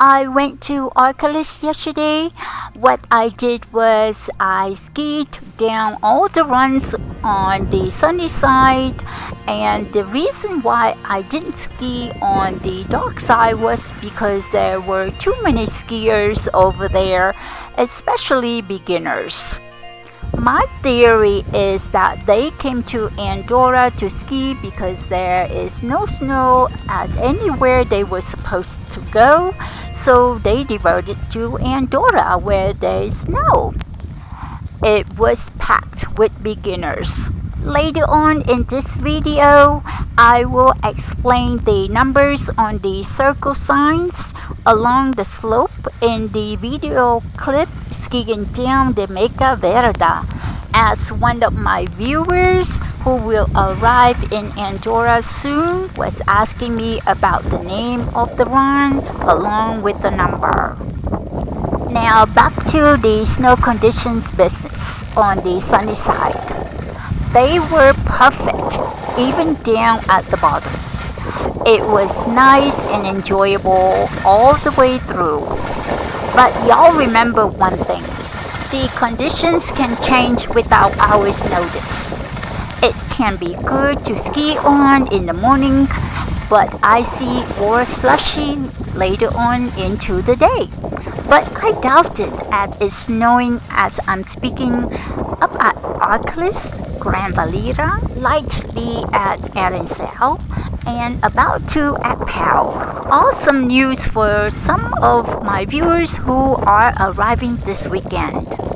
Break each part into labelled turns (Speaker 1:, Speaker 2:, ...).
Speaker 1: I went to Arcalis yesterday. What I did was I skied down all the runs on the sunny side, and the reason why I didn't ski on the dark side was because there were too many skiers over there, especially beginners. My theory is that they came to Andorra to ski because there is no snow at anywhere they were supposed to go, so they diverted to Andorra where there is snow. It was packed with beginners. Later on in this video, I will explain the numbers on the circle signs along the slope in the video clip skiing down the Mega Verda as one of my viewers who will arrive in Andorra soon was asking me about the name of the run along with the number. Now back to the snow conditions business on the sunny side. They were perfect, even down at the bottom. It was nice and enjoyable all the way through. But y'all remember one thing. The conditions can change without hours notice. It can be good to ski on in the morning, but icy or slushy later on into the day. But I doubt it as it's snowing as I'm speaking up at Arcalis, Grandvalira, lightly at Arinsal, and about to at Pal. Awesome news for some of my viewers who are arriving this weekend.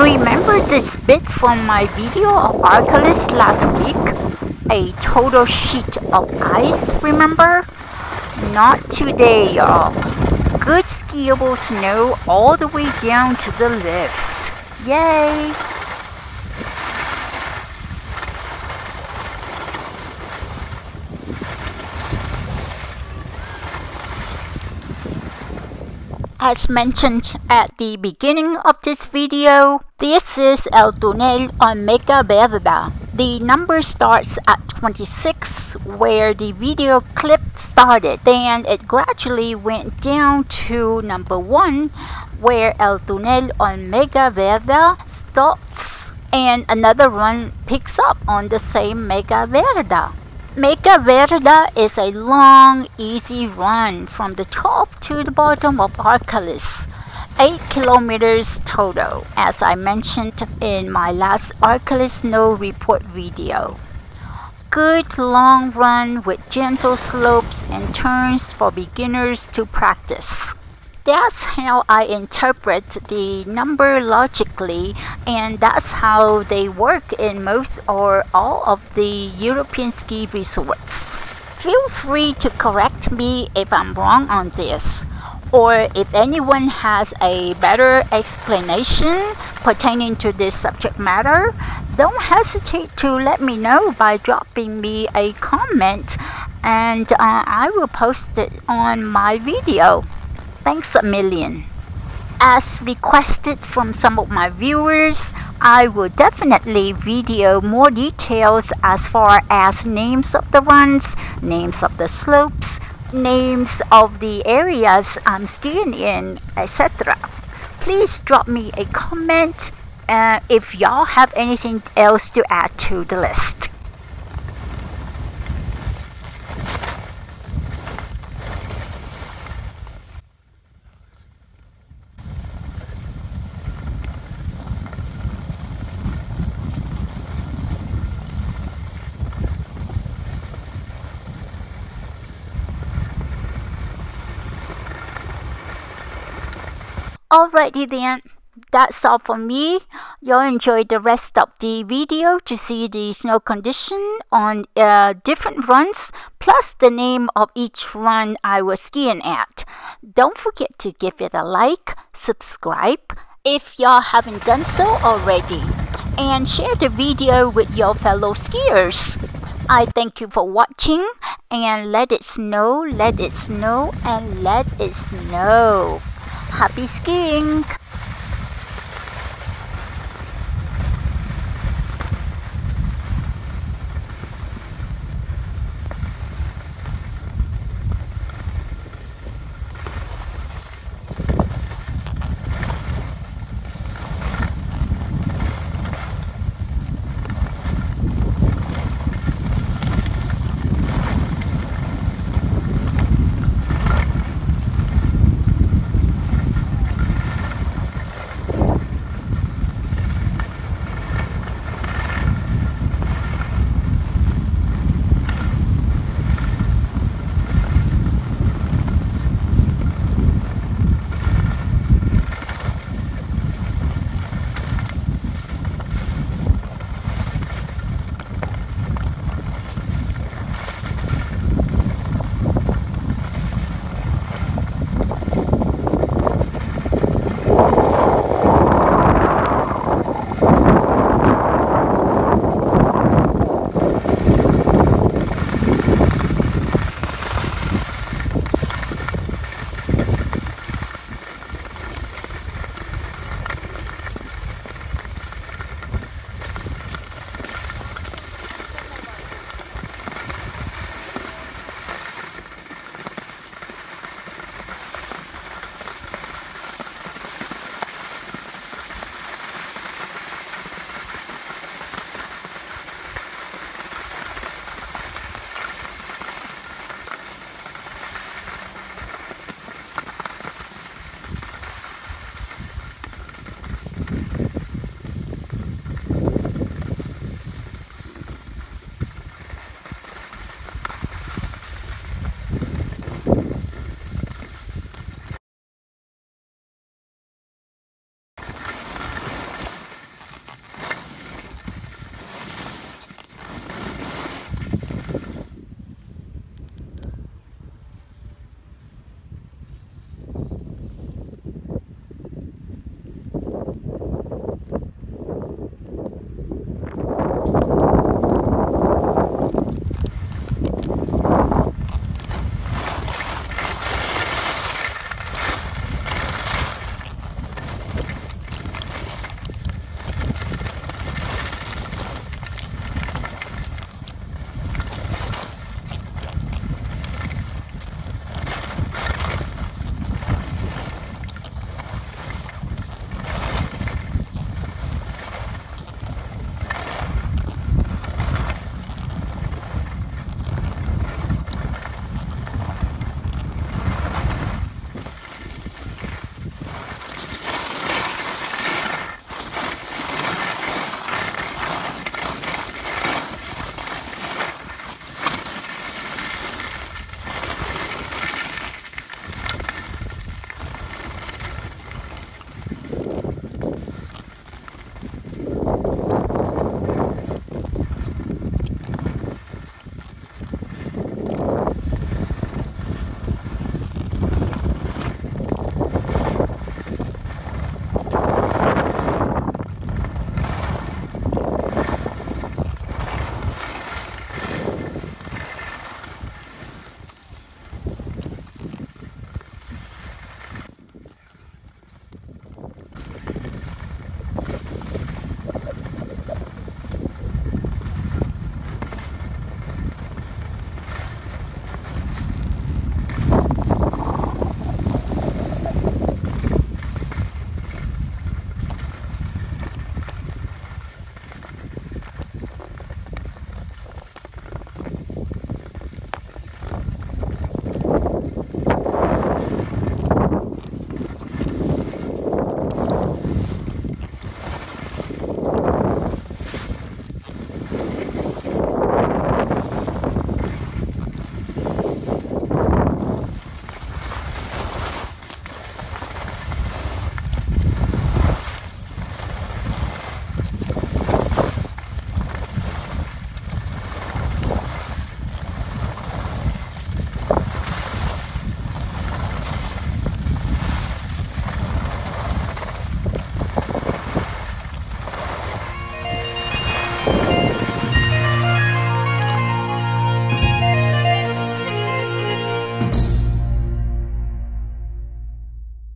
Speaker 1: Remember this bit from my video of Arcalís last week? A total sheet of ice, remember? Not today, y'all. Good skiable snow all the way down to the lift. Yay! As mentioned at the beginning of this video, this is El Tunel on Mega Verda. The number starts at 26 where the video clip started. Then it gradually went down to number 1 where El Tunel on Mega Verda stops and another one picks up on the same Mega Verda. Mega Verda is a long, easy run from the top to the bottom of Arcalis, 8 kilometers total, as I mentioned in my last Arcalis Snow Report video. Good long run with gentle slopes and turns for beginners to practice. That's how I interpret the number logically, and that's how they work in most or all of the European ski resorts. Feel free to correct me if I'm wrong on this, or if anyone has a better explanation pertaining to this subject matter, don't hesitate to let me know by dropping me a comment and uh, I will post it on my video. Thanks a million. As requested from some of my viewers, I will definitely video more details as far as names of the runs, names of the slopes, names of the areas I'm skiing in, etc. Please drop me a comment uh, if y'all have anything else to add to the list. Alrighty then, that's all for me. Y'all enjoy the rest of the video to see the snow condition on uh, different runs plus the name of each run I was skiing at. Don't forget to give it a like, subscribe if y'all haven't done so already, and share the video with your fellow skiers. I thank you for watching and let it snow, let it snow, and let it snow. Happy skiing!